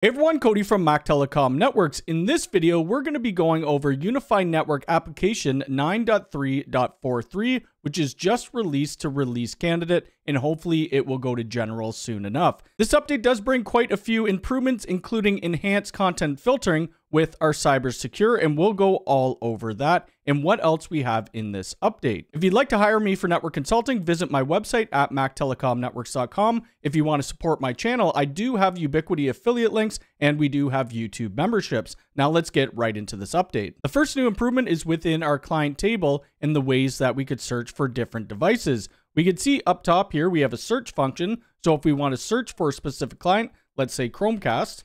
Hey everyone, Cody from Mac Telecom Networks. In this video, we're going to be going over UniFi Network Application 9.3.43, which is just released to release candidate, and hopefully it will go to general soon enough. This update does bring quite a few improvements, including enhanced content filtering with our CyberSecure, and we'll go all over that and what else we have in this update. If you'd like to hire me for network consulting, visit my website at mactelecomnetworks.com. If you want to support my channel, I do have Ubiquiti affiliate links and we do have YouTube memberships. Now let's get right into this update. The first new improvement is within our client table and the ways that we could search for different devices. We can see up top here, we have a search function. So if we want to search for a specific client, let's say Chromecast,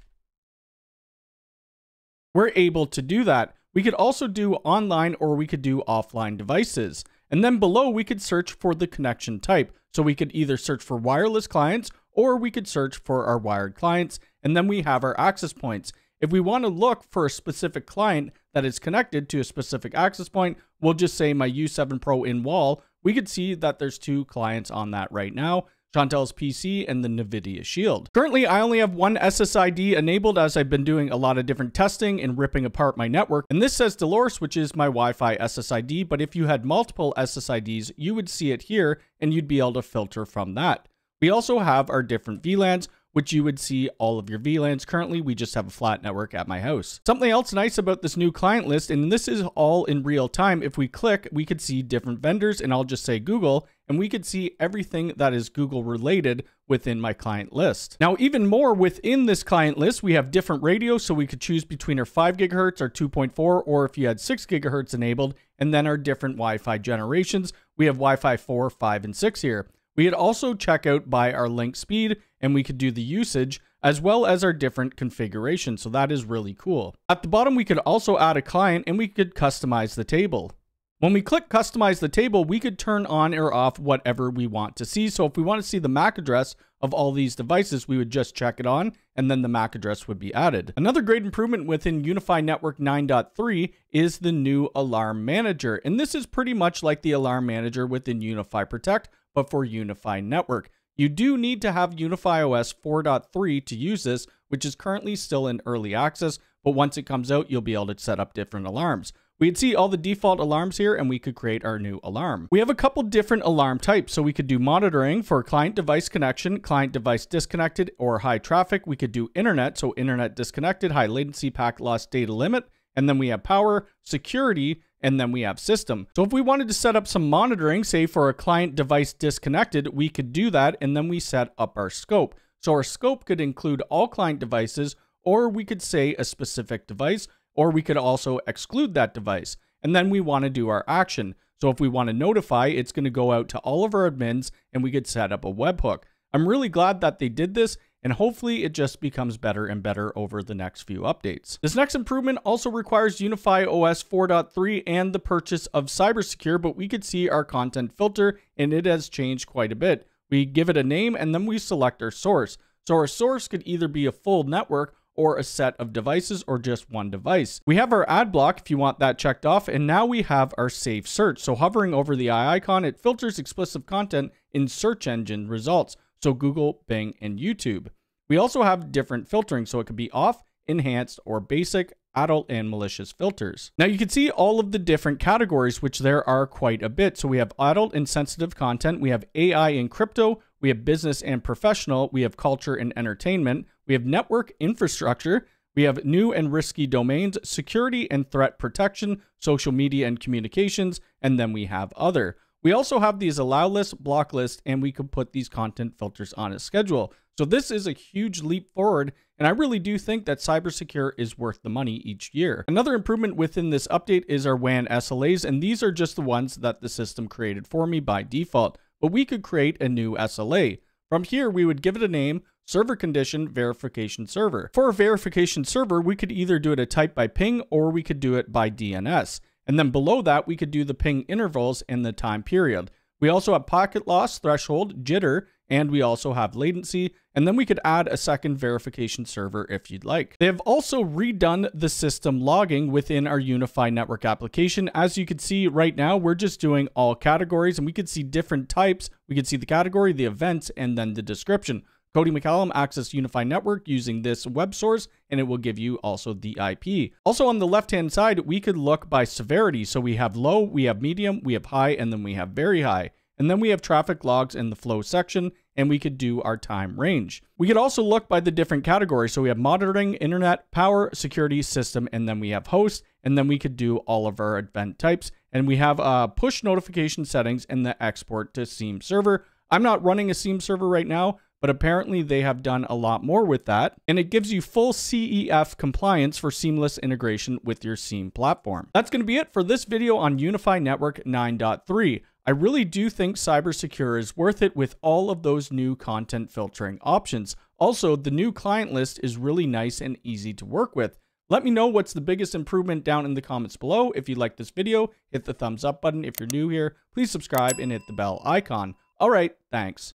we're able to do that. We could also do online or we could do offline devices. And then below, we could search for the connection type. So we could either search for wireless clients or we could search for our wired clients. And then we have our access points. If we want to look for a specific client that is connected to a specific access point, we'll just say my U7 Pro in wall. We could see that there's two clients on that right now. Chantel's PC, and the NVIDIA Shield. Currently, I only have one SSID enabled as I've been doing a lot of different testing and ripping apart my network. And this says Dolores, which is my Wi-Fi SSID, but if you had multiple SSIDs, you would see it here and you'd be able to filter from that. We also have our different VLANs, which you would see all of your VLANs. Currently, we just have a flat network at my house. Something else nice about this new client list, and this is all in real time, if we click, we could see different vendors, and I'll just say Google, and we could see everything that is Google related within my client list. Now, even more within this client list, we have different radios, so we could choose between our 5 gigahertz, our 2.4, or if you had 6 gigahertz enabled, and then our different Wi-Fi generations. We have Wi-Fi 4, 5, and 6 here. We could also check out by our link speed and we could do the usage as well as our different configurations. So that is really cool. At the bottom, we could also add a client and we could customize the table. When we click customize the table, we could turn on or off whatever we want to see. So if we want to see the MAC address of all these devices, we would just check it on and then the MAC address would be added. Another great improvement within UniFi Network 9.3 is the new alarm manager. And this is pretty much like the alarm manager within UniFi Protect, but for UniFi Network. You do need to have UniFi OS 4.3 to use this, which is currently still in early access, but once it comes out, you'll be able to set up different alarms. We'd see all the default alarms here and we could create our new alarm. We have a couple different alarm types. So we could do monitoring for client device connection, client device disconnected, or high traffic. We could do internet, so internet disconnected, high latency, packet loss, data limit. And then we have power, security, and then we have system. So if we wanted to set up some monitoring, say for a client device disconnected, we could do that and then we set up our scope. So our scope could include all client devices, or we could say a specific device, or we could also exclude that device. And then we want to do our action. So if we want to notify, it's going to go out to all of our admins and we could set up a webhook. I'm really glad that they did this and hopefully it just becomes better and better over the next few updates. This next improvement also requires UniFi OS 4.3 and the purchase of CyberSecure, but we could see our content filter and it has changed quite a bit. We give it a name and then we select our source. So our source could either be a full network or a set of devices or just one device. We have our ad block if you want that checked off, and now we have our safe search. So hovering over the eye icon, it filters explicit content in search engine results so Google, Bing, and YouTube. We also have different filtering, so it could be off, enhanced, or basic, adult, and malicious filters. Now you can see all of the different categories, which there are quite a bit. So we have adult and sensitive content, we have AI and crypto, we have business and professional, we have culture and entertainment, we have network infrastructure, we have new and risky domains, security and threat protection, social media and communications, and then we have other. We also have these allow list, block list, and we can put these content filters on a schedule. So this is a huge leap forward, and I really do think that CyberSecure is worth the money each year. Another improvement within this update is our WAN SLAs, and these are just the ones that the system created for me by default, but we could create a new SLA. From here, we would give it a name, server condition verification server. For a verification server, we could either do it a type by ping or we could do it by DNS. And then below that, we could do the ping intervals and the time period. We also have packet loss, threshold, jitter, and we also have latency, and then we could add a second verification server if you'd like. They have also redone the system logging within our UniFi network application. As you can see right now, we're just doing all categories, and we could see different types. We could see the category, the events, and then the description. Cody McCallum access UniFi Network using this web source, and it will give you also the IP. Also on the left-hand side, we could look by severity. So we have low, we have medium, we have high, and then we have very high. And then we have traffic logs in the flow section, and we could do our time range. We could also look by the different categories. So we have monitoring, internet, power, security, system, and then we have host, and then we could do all of our event types. And we have uh, push notification settings and the export to SIEM server. I'm not running a SIEM server right now, but apparently they have done a lot more with that, and it gives you full CEF compliance for seamless integration with your SIEM platform. That's going to be it for this video on UniFi Network 9.3. I really do think CyberSecure is worth it with all of those new content filtering options. Also, the new client list is really nice and easy to work with. Let me know what's the biggest improvement down in the comments below. If you like this video, hit the thumbs up button. If you're new here, please subscribe and hit the bell icon. All right, thanks.